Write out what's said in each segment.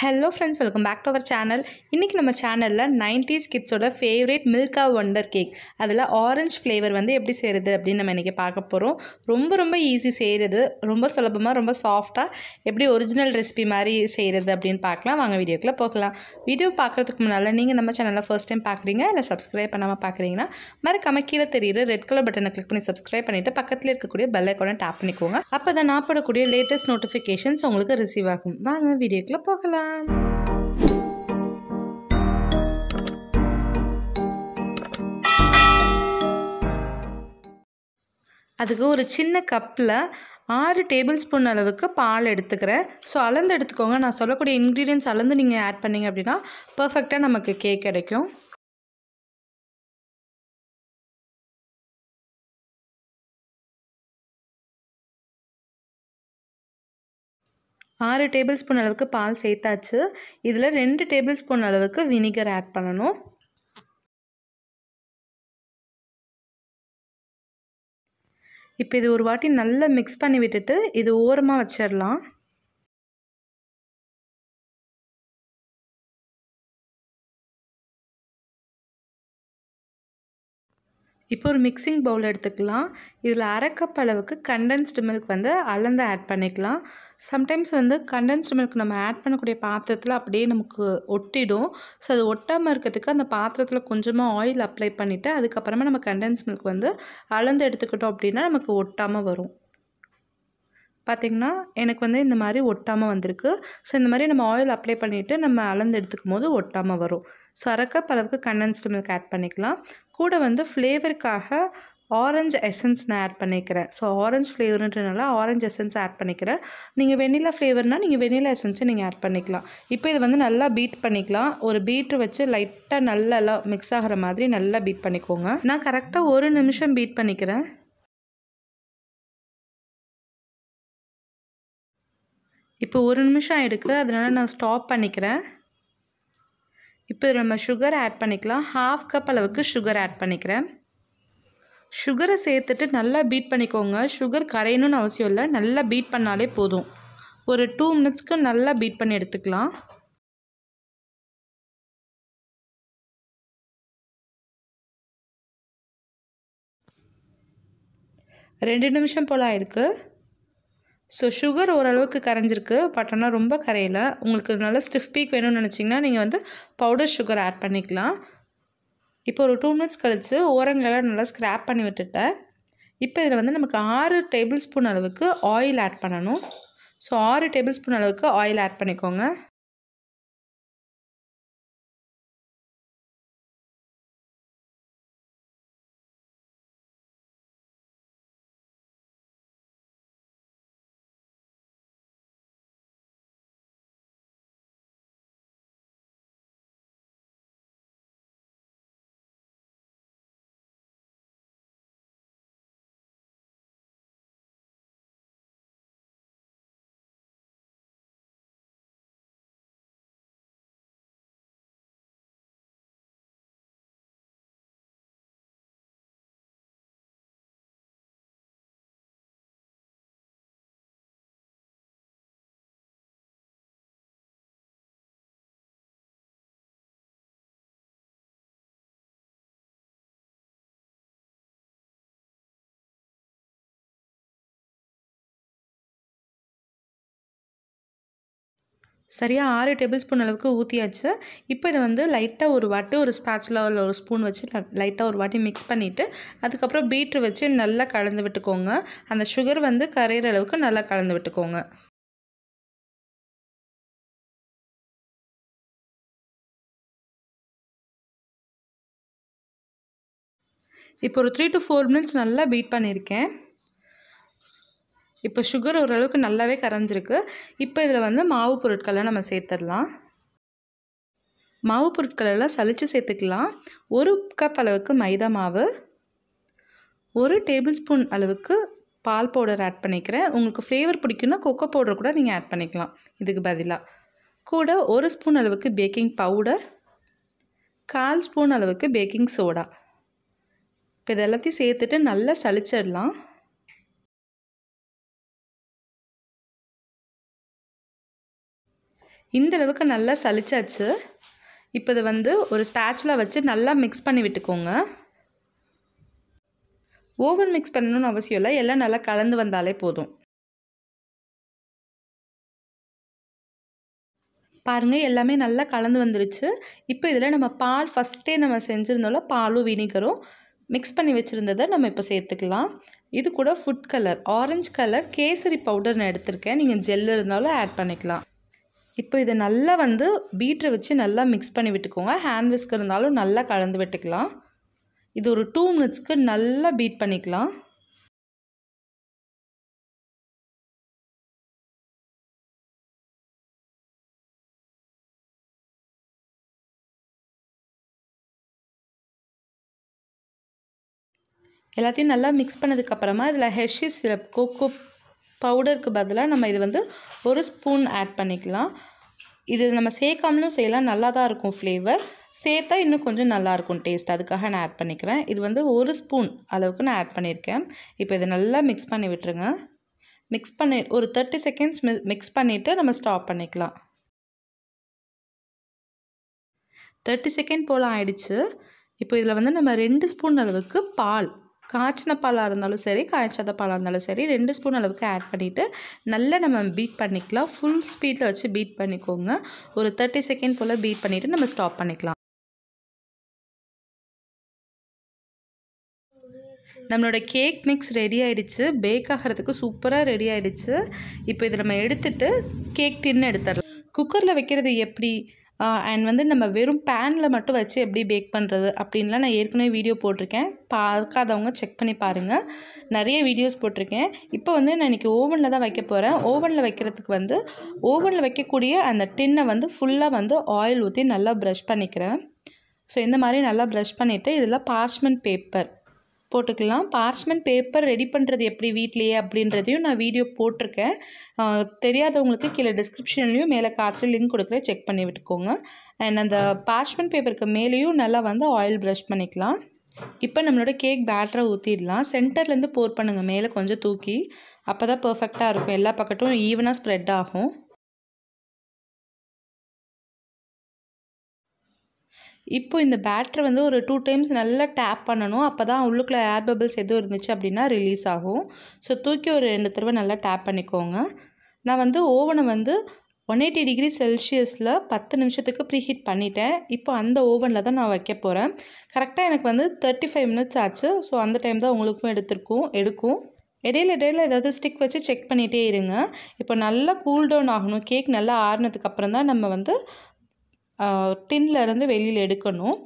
Hello friends welcome back to our channel இன்றைக்கி நம்ம சேனலில் 90s கிட்ஸோட ஃபேவரேட் மில்கா ஒண்டர் கேக் அதில் ஆரஞ்சு ஃப்ளேவர் வந்து எப்படி செய்கிறது அப்படின்னு நம்ம இன்றைக்கி பார்க்க போகிறோம் ரொம்ப ரொம்ப ஈஸி செய்கிறது ரொம்ப சுலபமாக ரொம்ப சாஃப்டாக எப்படி ஒரிஜினல் ரெசிபி மாதிரி செய்கிறது அப்படின்னு பார்க்கலாம். வாங்க வீடியோக்குள்ளே போகலாம். வீடியோ பார்க்குறதுக்கு முன்னால் நீங்கள் நம்ம சேனலில் ஃபர்ஸ்ட் டைம் பார்க்குறீங்க இல்லை சப்ஸ்கிரைப் பண்ணாமல் பார்க்குறீங்கன்னா மறக்காம கீழே தெரியுற ரெட் கலர் பட்டனை கிளிக் பண்ணி சப்ஸ்கிரைப் பண்ணிவிட்டு பக்கத்தில் இருக்கக்கூடிய பெல் ஐக்கானை டேப் பண்ணிக்கோங்க. அப்போ தான் நான் போடக்கூடிய லேட்டஸ்ட் நோட்டிஃபிகேஷன்ஸ் உங்களுக்கு ரிசீவ் ஆகும். வாங்க வீடியோக்குள்ளே போகலாம். அதுக்கு ஒரு சின்ன கப்பில் ஆறு டேபிள் ஸ்பூன் அளவுக்கு பால் எடுத்துக்கிறேன். ஸோ அளந்து எடுத்துக்கோங்க. நான் சொல்லக்கூடிய இன்க்ரீடியன்ஸ் அளந்து நீங்கள் ஆட் பண்ணீங்க அப்படின்னா பர்ஃபெக்டாக நமக்கு கேக் கிடைக்கும். ஆறு டேபிள் ஸ்பூன் அளவுக்கு பால் சேர்த்தாச்சு. இதில் ரெண்டு டேபிள் ஸ்பூன் அளவுக்கு வினிகர் ஆட் பண்ணணும். இப்போ இது ஒரு வாட்டி நல்லா மிக்ஸ் பண்ணி விட்டுட்டு இது ஓரமாக வச்சிடலாம். இப்போ ஒரு மிக்சிங் பவுல் எடுத்துக்கலாம். இதில் அரைக்கப் அளவுக்கு கண்டென்ஸ்டு மில்க் வந்து அளந்து ஆட் பண்ணிக்கலாம். சம்டைம்ஸ் வந்து கண்டென்ஸ்டு மில்க் நம்ம ஆட் பண்ணக்கூடிய பாத்திரத்தில் அப்படியே நமக்கு ஒட்டிடும். ஸோ அது ஒட்டாமல் இருக்கிறதுக்கு அந்த பாத்திரத்தில் கொஞ்சமாக ஆயில் அப்ளை பண்ணிவிட்டு அதுக்கப்புறமா நம்ம கண்டென்ஸ் மில்க் வந்து அளந்து எடுத்துக்கிட்டோம் அப்படின்னா நமக்கு ஒட்டாமல் வரும். பார்த்திங்கன்னா எனக்கு வந்து இந்த மாதிரி ஒட்டாமல் வந்திருக்கு. ஸோ இந்த மாதிரி நம்ம ஆயில் அப்ளை பண்ணிவிட்டு நம்ம அளந்து எடுத்துக்கும் போது ஒட்டாமல் வரும். ஸோ அரைக்கப் அளவுக்கு கண்டென்ஸ்டு மில்க் ஆட் பண்ணிக்கலாம். கூட வந்து ஃப்ளேவருக்காக ஆரஞ்சு எசன்ஸ் நான் ஆட் பண்ணிக்கிறேன். ஸோ ஆரஞ்சு ஃப்ளேவருன்றனால ஆரஞ்சு எசன்ஸ் ஆட் பண்ணிக்கிறேன். நீங்கள் வெனிலா ஃப்ளேவர்னால் நீங்கள் வெனிலா எசன்ஸை நீங்கள் ஆட் பண்ணிக்கலாம். இப்போ இது வந்து நல்லா பீட் பண்ணிக்கலாம். ஒரு பீட்ரு வச்சு லைட்டாக நல்லா மிக்ஸ் ஆகிற மாதிரி நல்லா பீட் பண்ணிக்கோங்க. நான் கரெக்டாக ஒரு நிமிஷம் பீட் பண்ணிக்கிறேன். இப்போ ஒரு நிமிஷம் ஆகிடுக்கு அதனால் நான் ஸ்டாப் பண்ணிக்கிறேன். இப்போ நம்ம சுகர் ஆட் பண்ணிக்கலாம். ஹாஃப் கப் அளவுக்கு சுகர் ஆட் பண்ணிக்கிறேன். சுகரை சேர்த்துட்டு நல்லா பீட் பண்ணிக்கோங்க. சுகர் கரையணும்னு அவசியம் இல்லை. நல்லா பீட் பண்ணாலே போதும். ஒரு டூ மினிட்ஸ்க்கு நல்லா பீட் பண்ணி எடுத்துக்கலாம். ரெண்டு நிமிஷம் போல் ஆயிருக்கு. ஸோ சுகர் ஓரளவுக்கு கரைஞ்சிருக்கு பட் ஆனால் ரொம்ப கரையில். உங்களுக்கு நல்ல ஸ்டிஃப் பீக் வேணும்னு நினச்சிங்கன்னா நீங்கள் வந்து பவுடர் சுகர் ஆட் பண்ணிக்கலாம். இப்போ ஒரு டூ மினிட்ஸ் கழித்து ஓரங்களெல்லாம் நல்லா ஸ்க்ராப் பண்ணி விட்டுட்டேன். இப்போ இதில் வந்து நமக்கு ஆறு டேபிள் ஸ்பூன் அளவுக்கு ஆயில் ஆட் பண்ணணும். ஸோ ஆறு டேபிள் ஸ்பூன் அளவுக்கு ஆயில் ஆட் பண்ணிக்கோங்க. சரியாக ஆறு டேபிள் ஸ்பூன் அளவுக்கு ஊற்றியாச்சு இப்போ இதை வந்து லைட்டாக ஒரு வாட்டி ஒரு ஸ்பேச்சில் ஒரு ஸ்பூன் வச்சு லைட்டாக ஒரு வாட்டி மிக்ஸ் பண்ணிவிட்டு அதுக்கப்புறம் பீட்ரு வச்சு நல்லா கலந்து விட்டுக்கோங்க. அந்த சுகர் வந்து கரையிற அளவுக்கு நல்லா கலந்து விட்டுக்கோங்க. இப்போ ஒரு த்ரீ டு ஃபோர் மினிட்ஸ் நல்லா பீட் பண்ணியிருக்கேன். இப்போ சுகர் ஓரளவுக்கு நல்லாவே கரைஞ்சிருக்கு. இப்போ இதில் வந்து மாவு பொருட்களை நம்ம சேர்த்துடலாம். மாவு பொருட்களெல்லாம் சளிச்சு சேர்த்துக்கலாம். ஒரு கப் அளவுக்கு மைதா மாவு. ஒரு டேபிள் ஸ்பூன் அளவுக்கு பால் பவுடர் ஆட் பண்ணிக்கிறேன். உங்களுக்கு ஃப்ளேவர் பிடிக்குன்னா கொக்கோ பவுடர் கூட நீங்கள் ஆட் பண்ணிக்கலாம். இதுக்கு பதிலாக கூட ஒரு ஸ்பூன் அளவுக்கு பேக்கிங் பவுடர் கால் ஸ்பூன் அளவுக்கு பேக்கிங் சோடா இப்போ இது எல்லாத்தையும் சேர்த்துட்டு நல்லா சளிச்சிடலாம். இந்த அளவுக்கு நல்லா சலிச்சாச்சு இப்போ இதை வந்து ஒரு ஸ்பேச்சில் வச்சு நல்லா மிக்ஸ் பண்ணி விட்டுக்கோங்க. ஓவன் மிக்ஸ் பண்ணணும்னு அவசியம் இல்லை. எல்லாம் நல்லா கலந்து வந்தாலே போதும். பாருங்கள் எல்லாமே நல்லா கலந்து வந்துருச்சு. இப்போ இதில் நம்ம பால் ஃபஸ்ட்டே நம்ம செஞ்சுருந்தோம்ல பாலும் வினிகரும் மிக்ஸ் பண்ணி வச்சுருந்ததை நம்ம இப்போ சேர்த்துக்கலாம். இது கூட food colour orange colour kesari powder நான் எடுத்திருக்கேன். நீங்கள் ஜெல் இருந்தாலும் ஆட் பண்ணிக்கலாம். இப்போ இதை நல்லா வந்து பீட்ரை வச்சு நல்லா மிக்ஸ் பண்ணி விட்டுக்கோங்க. ஹேண்ட் விஸ்க் இருந்தாலும் நல்லா கலந்து விட்டுக்கலாம். இது ஒரு டூ மினிட்ஸ்க்கு நல்லா பீட் பண்ணிக்கலாம். எல்லாத்தையும் நல்லா மிக்ஸ் பண்ணதுக்கப்புறமா இதில் ஹெர்ஷி சிரப் கோகோ பவுடருக்கு பதிலாக நம்ம இது வந்து ஒரு ஸ்பூன் ஆட் பண்ணிக்கலாம். இது நம்ம சேர்க்காமலும் செய்யலாம். நல்லா தான் இருக்கும் ஃப்ளேவர் சேர்த்தா இன்னும் கொஞ்சம் நல்லாயிருக்கும் டேஸ்ட் அதுக்காக நான் ஆட் பண்ணிக்கிறேன். இது வந்து ஒரு ஸ்பூன் அளவுக்கு நான் ஆட் பண்ணியிருக்கேன். இப்போ இதை நல்லா மிக்ஸ் பண்ணி விட்டுருங்க. மிக்ஸ் பண்ணி ஒரு தேர்ட்டி செகண்ட்ஸ் மிக்ஸ் பண்ணிவிட்டு நம்ம ஸ்டாப் பண்ணிக்கலாம். தேர்ட்டி செகண்ட் போல் ஆயிடுச்சு. இப்போ இதில் வந்து நம்ம ரெண்டு ஸ்பூன் அளவுக்கு பால் காய்ச்சின பாலாக இருந்தாலும் சரி காய்ச்சாத பாலாக இருந்தாலும் சரி ரெண்டு ஸ்பூன் அளவுக்கு ஆட் பண்ணிவிட்டு நல்லா நம்ம பீட் பண்ணிக்கலாம். ஃபுல் ஸ்பீடில் வச்சு பீட் பண்ணிக்கோங்க. ஒரு தேர்ட்டி செகண்ட் போல் பீட் பண்ணிவிட்டு நம்ம ஸ்டாப் பண்ணிக்கலாம். நம்மளோட கேக் மிக்ஸ் ரெடி ஆகிடுச்சு பேக் ஆகிறதுக்கு சூப்பராக ரெடி ஆகிடுச்சு இப்போ இதை நம்ம எடுத்துட்டு கேக் டின்னு எடுத்துடலாம். குக்கரில் வைக்கிறது எப்படி? அண்ட் வந்து நம்ம வெறும் பேனில் மட்டும் வச்சு எப்படி பேக் பண்ணுறது அப்படின்லாம் நான் ஏற்கனவே வீடியோ போட்டிருக்கேன். பார்க்காதவங்க செக் பண்ணி பாருங்கள் நிறைய வீடியோஸ் போட்டிருக்கேன். இப்போ வந்து நான் இன்றைக்கி ஓவனில் தான் வைக்க போகிறேன் ஓவனில் வைக்கிறதுக்கு வந்து ஓவனில் வைக்கக்கூடிய அந்த டின்னை வந்து ஃபுல்லாக வந்து ஆயில் ஊற்றி நல்லா ப்ரஷ் பண்ணிக்கிறேன். ஸோ இந்த மாதிரி நல்லா ப்ரஷ் பண்ணிவிட்டு இதில் பார்ச்மெண்ட் பேப்பர் போட்டுக்கலாம். பார்ச்மெண்ட் பேப்பர் ரெடி பண்ணுறது எப்படி வீட்லேயே அப்படின்றதையும் நான் வீடியோ போட்டிருக்கேன். தெரியாதவங்களுக்கு கீழே டிஸ்கிரிப்ஷன்லேயும் மேலே காய்ச்சல் லிங்க் கொடுக்குறேன். செக் பண்ணி விட்டுக்கோங்க. அண்ட் அந்த பார்ச்மெண்ட் பேப்பருக்கு மேலேயும் நல்லா வந்து ஆயில் ப்ரஷ் பண்ணிக்கலாம். இப்போ நம்மளோட கேக் பேட்டரை ஊற்றிடலாம் சென்டர்லேருந்து போர் பண்ணுங்கள் மேலே கொஞ்சம் தூக்கி. அப்போ தான் பர்ஃபெக்டாக இருக்கும். எல்லா பக்கட்டும் ஈவனாக ஸ்ப்ரெட் ஆகும். இப்போ இந்த பேட்டரை வந்து ஒரு டூ டைம்ஸ் நல்லா டேப் பண்ணணும். அப்போ தான் உள்ளுக்குள்ளே ஏர் பபிள்ஸ் எதுவும் இருந்துச்சு அப்படின்னா ரிலீஸ் ஆகும். ஸோ தூக்கி ஒரு ரெண்டு தடவை நல்லா டேப் பண்ணிக்கோங்க. நான் வந்து ஓவனை வந்து ஒன் எயிட்டி டிகிரி செல்சியஸில் பத்து நிமிஷத்துக்கு ப்ரீஹீட் பண்ணிட்டேன். இப்போ அந்த ஓவனில் தான் நான் வைக்க போகிறேன் கரெக்டாக எனக்கு வந்து தேர்ட்டி ஃபைவ் மினிட்ஸ் ஆச்சு. ஸோ அந்த டைம் தான் உங்களுக்கும் எடுத்திருக்கும் எடுக்கும். இடையில இடையில ஏதாவது ஸ்டிக் வச்சு செக் பண்ணிகிட்டே இருங்க. இப்போ நல்லா கூல் டவுன் ஆகணும். கேக் நல்லா ஆறுனதுக்கு அப்புறம் தான் நம்ம வந்து டின்ல இருந்து வெளியில் எடுக்கணும்.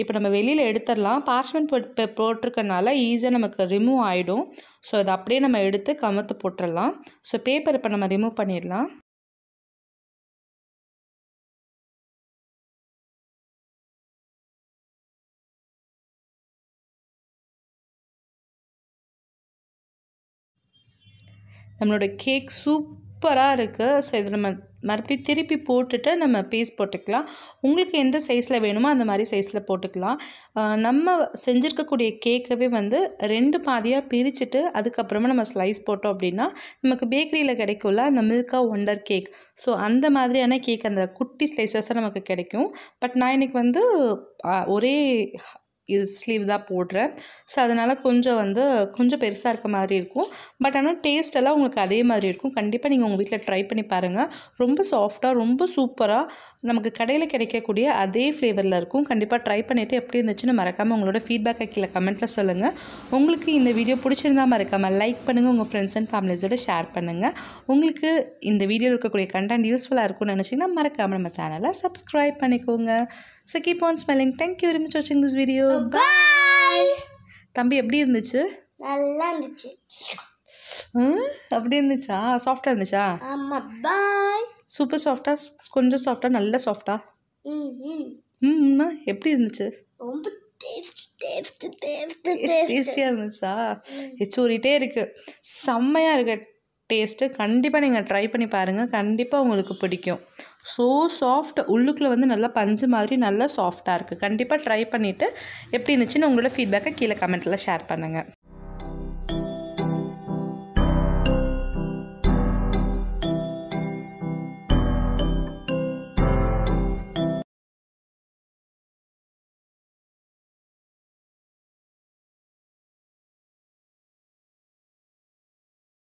இப்போ நம்ம வெளியில் எடுத்துடலாம். பார்ச்மெண்ட் போட்டு போட்டிருக்கனால ஈஸியாக நமக்கு ரிமூவ் ஆகிடும் ஸோ அதை அப்படியே நம்ம எடுத்து கமத்து போட்டுடலாம். ஸோ பேப்பர் இப்போ நம்ம ரிமூவ் பண்ணிடலாம். நம்மளோட கேக் சூப்பராக இருக்குது ஸோ இது நம்ம மறுபடியும் திருப்பி போட்டுட்டு நம்ம பீஸ் போட்டுக்கலாம். உங்களுக்கு எந்த சைஸில் வேணுமோ அந்த மாதிரி சைஸில் போட்டுக்கலாம். நம்ம செஞ்சுருக்கக்கூடிய கேக்கவே வந்து ரெண்டு பாதியாக பிரிச்சுட்டு அதுக்கப்புறமா நம்ம ஸ்லைஸ் போட்டோம் அப்படின்னா நமக்கு பேக்கரியில் கிடைக்கும்ல அந்த மில்கா ஒண்டர் கேக் ஸோ அந்த மாதிரியான கேக் அந்த குட்டி ஸ்லைசஸாக நமக்கு கிடைக்கும். பட் நான் இன்றைக்கி வந்து ஒரே இது ஸ்லீவ் தான் போடுறேன். ஸோ அதனால் கொஞ்சம் வந்து கொஞ்சம் பெருசாக இருக்க மாதிரி இருக்கும். பட் ஆனால் டேஸ்ட் எல்லாம் உங்களுக்கு அதே மாதிரி இருக்கும். கண்டிப்பாக நீங்கள் உங்கள் வீட்டில் ட்ரை பண்ணி பாருங்கள் ரொம்ப சாஃப்டாக ரொம்ப சூப்பராக நமக்கு கடையில் கிடைக்கக்கூடிய அதே ஃப்ளேவரில் இருக்கும். கண்டிப்பாக ட்ரை பண்ணிவிட்டு எப்படி இருந்துச்சுன்னு மறக்காமல் உங்களோட ஃபீட்பேக்கை கீழே கமெண்ட்டில் சொல்லுங்கள் உங்களுக்கு இந்த வீடியோ பிடிச்சிருந்தா மறக்காமல் லைக் பண்ணுங்கள் உங்கள் ஃப்ரெண்ட்ஸ் அண்ட் ஃபேமிலிஸோட ஷேர் பண்ணுங்கள் உங்களுக்கு இந்த வீடியோவில் இருக்கக்கூடிய கண்டென்ட் யூஸ்ஃபுல்லாக இருக்கும்னு நினச்சிங்கன்னா மறக்காமல் நம்ம சேனலை சப்ஸ்கிரைப் பண்ணிக்கோங்க. So keep on smelling thank you very much வாட்சிங் திஸ் வீடியோ பாய் தம்பி எப்படி இருந்துச்சு? நல்லா இருந்துச்சு. அப்படி இருந்துச்சா? சாஃப்டாக இருந்துச்சா? ஆமா பாய் சூப்பர் சாஃப்டாக கொஞ்சம் சாஃப்டாக நல்ல சாஃப்டா ம் எப்படி இருந்துச்சு? ரொம்ப டேஸ்ட் டேஸ்ட் டேஸ்ட் டேஸ்டியாக இருந்துச்சா? எச்சூறிட்டே இருக்குது செம்மையாக இருக்க. டேஸ்ட்டு. கண்டிப்பாக நீங்கள் ட்ரை பண்ணி பாருங்கள் கண்டிப்பாக உங்களுக்கு பிடிக்கும். ஸோ சாஃப்ட் உள்ளுக்குள்ளே வந்து நல்லா பஞ்சு மாதிரி நல்லா சாஃப்டாக இருக்குது கண்டிப்பாக ட்ரை பண்ணிவிட்டு எப்படி இருந்துச்சுன்னு உங்களோட ஃபீட்பேக்கை கீழே கமெண்ட்டில் ஷேர் பண்ணுங்கள்